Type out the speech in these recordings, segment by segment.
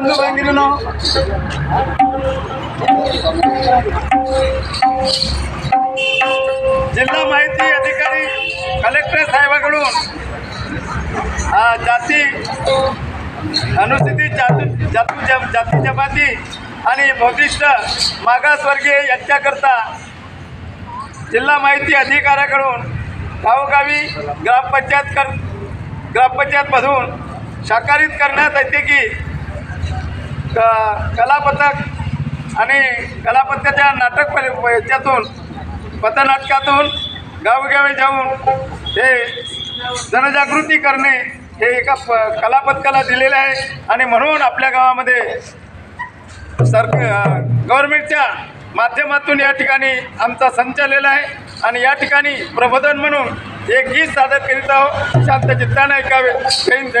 बंधू भगिनीनो जिल्हा माहिती अधिकारी कलेक्टर साहेबाकडून आ, जाती अनुसूचित जाती जाती जम- जाती जमाती आणि भौतिष्ट मागासवर्गीय यांच्याकरता जिल्हा माहिती अधिकाऱ्याकडून गावोगावी ग्रामपंचायत कर ग्रामपंचायतमधून साकारित करण्यात येते की क कलापथक आणि कलापथकाच्या नाटक प- याच्यातून पथनाटकातून गावोगावी जाऊन हे जनजागृती करणे हे एका प कलापथकाला दिलेले आहे. आणि म्हणून आपल्या गावामध्ये सरक गव्हर्नमेंटच्या माध्यमातून या ठिकाणी आमचा संचालेला आहे. आणि या ठिकाणी प्रबोधन म्हणून एक गीत सादर करीत आहोत. शांत चित्तानं ऐकावे. जैन जय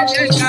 Oh, thank you.